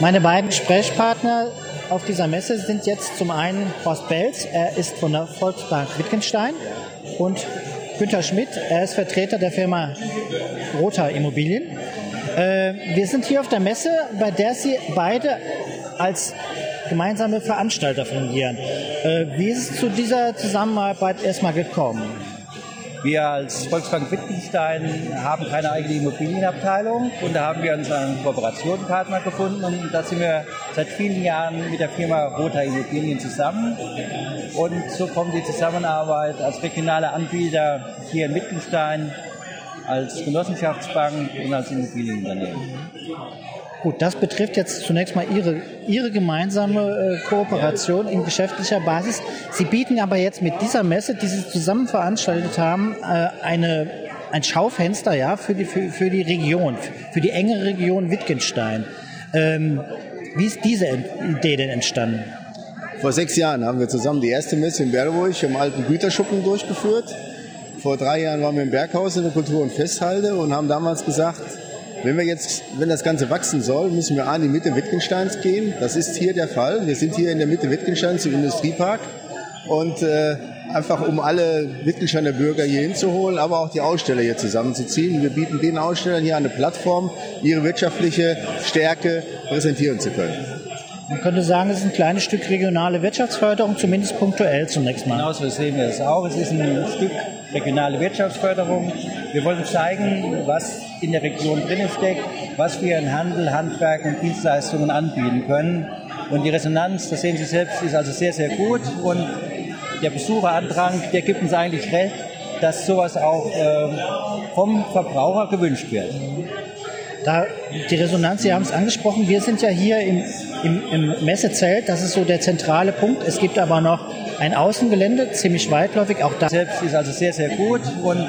Meine beiden Gesprächspartner auf dieser Messe sind jetzt zum einen Horst Belz, er ist von der Volksbank Wittgenstein und Günter Schmidt, er ist Vertreter der Firma Rota Immobilien. Äh, wir sind hier auf der Messe, bei der Sie beide als gemeinsame Veranstalter fungieren. Äh, wie ist es zu dieser Zusammenarbeit erstmal gekommen? Wir als Volksbank Wittgenstein haben keine eigene Immobilienabteilung und da haben wir uns einen Kooperationspartner gefunden und da sind wir seit vielen Jahren mit der Firma Rota Immobilien zusammen und so kommt die Zusammenarbeit als regionaler Anbieter hier in Wittgenstein, als Genossenschaftsbank und als Immobilienunternehmen. Gut, das betrifft jetzt zunächst mal Ihre, Ihre gemeinsame äh, Kooperation in geschäftlicher Basis. Sie bieten aber jetzt mit dieser Messe, die Sie zusammen veranstaltet haben, äh, eine, ein Schaufenster ja, für, die, für, für die Region, für die enge Region Wittgenstein. Ähm, wie ist diese Idee denn entstanden? Vor sechs Jahren haben wir zusammen die erste Messe in Berleburg im alten Güterschuppen durchgeführt. Vor drei Jahren waren wir im Berghaus in der Kultur- und Festhalte und haben damals gesagt, wenn wir jetzt, wenn das Ganze wachsen soll, müssen wir an die Mitte Wittgensteins gehen. Das ist hier der Fall. Wir sind hier in der Mitte Wittgensteins im Industriepark und äh, einfach um alle Wittgensteiner Bürger hier hinzuholen, aber auch die Aussteller hier zusammenzuziehen. Wir bieten den Ausstellern hier eine Plattform, ihre wirtschaftliche Stärke präsentieren zu können. Man könnte sagen, es ist ein kleines Stück regionale Wirtschaftsförderung, zumindest punktuell zunächst mal. Genau so sehen wir es auch. Es ist ein Stück regionale Wirtschaftsförderung. Wir wollen zeigen, was in der Region drin steckt, was wir in Handel, Handwerk und Dienstleistungen anbieten können. Und die Resonanz, das sehen Sie selbst, ist also sehr, sehr gut. Und der Besucherandrang, der gibt uns eigentlich recht, dass sowas auch äh, vom Verbraucher gewünscht wird. Da, die Resonanz, Sie haben es angesprochen, wir sind ja hier im, im, im Messezelt, das ist so der zentrale Punkt. Es gibt aber noch ein Außengelände, ziemlich weitläufig, auch da. Selbst ist also sehr, sehr gut und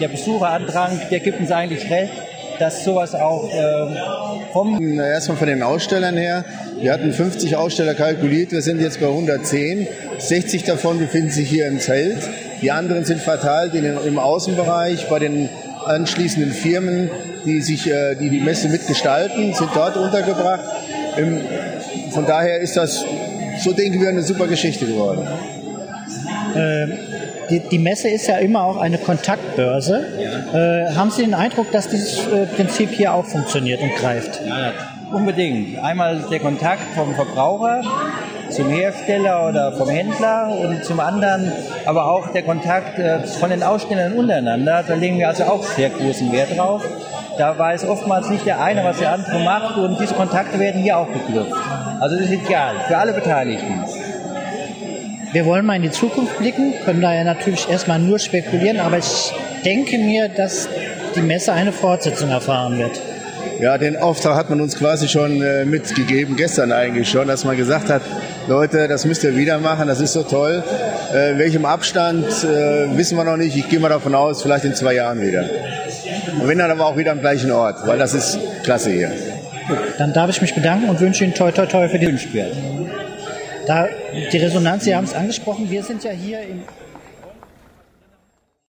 der Besucherandrang, der gibt uns eigentlich recht, dass sowas auch äh, vom... Erstmal von den Ausstellern her. Wir hatten 50 Aussteller kalkuliert, wir sind jetzt bei 110. 60 davon befinden sich hier im Zelt. Die anderen sind verteilt in, im Außenbereich bei den anschließenden Firmen, die sich, äh, die, die Messe mitgestalten, sind dort untergebracht. Im, von daher ist das, so denken wir, eine super Geschichte geworden. Ähm, die, die, Messe ist ja immer auch eine Kontaktbörse. Ja. Äh, haben Sie den Eindruck, dass dieses äh, Prinzip hier auch funktioniert und greift? Ja, unbedingt. Einmal der Kontakt vom Verbraucher zum Hersteller oder vom Händler und zum anderen aber auch der Kontakt äh, von den Ausstellern untereinander. Da legen wir also auch sehr großen Wert drauf. Da weiß oftmals nicht der eine, was der andere macht und diese Kontakte werden hier auch geknüpft. Also das ist ideal für alle Beteiligten. Wir wollen mal in die Zukunft blicken, können da ja natürlich erstmal nur spekulieren, aber ich denke mir, dass die Messe eine Fortsetzung erfahren wird. Ja, den Auftrag hat man uns quasi schon äh, mitgegeben, gestern eigentlich schon, dass man gesagt hat, Leute, das müsst ihr wieder machen, das ist so toll. Äh, in welchem Abstand äh, wissen wir noch nicht. Ich gehe mal davon aus, vielleicht in zwei Jahren wieder. Und wenn dann aber auch wieder am gleichen Ort, weil das ist klasse hier. Gut, dann darf ich mich bedanken und wünsche Ihnen toi toi toi für die Wünschwert. Da die Resonanz, Sie haben es angesprochen, wir sind ja hier im